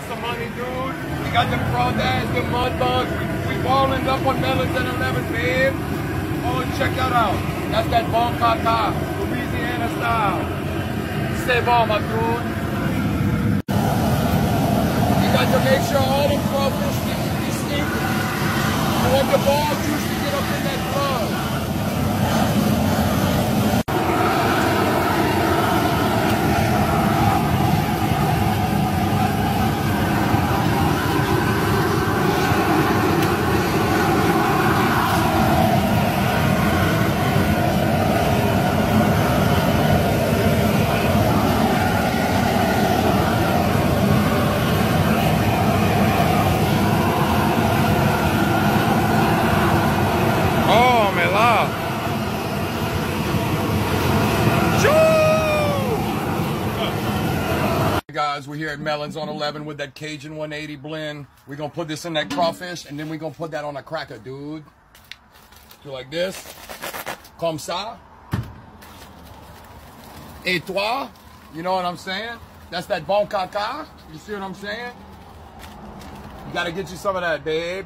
dude. We got them crawdads, the mud bugs. We, we balling up on melons and 11, babe. Oh, check that out. That's that bon caca, ah, Louisiana style. C'est bon, my dude. You got to make sure all the crawfish be stinking. You want the ball juice to get up in that blood. Oh, me la. Hey Guys, we're here at Melons on 11 with that Cajun 180 blend. We're gonna put this in that crawfish and then we're gonna put that on a cracker, dude. So like this. Comme ça. Et toi. You know what I'm saying? That's that bon caca. You see what I'm saying? You gotta get you some of that, babe.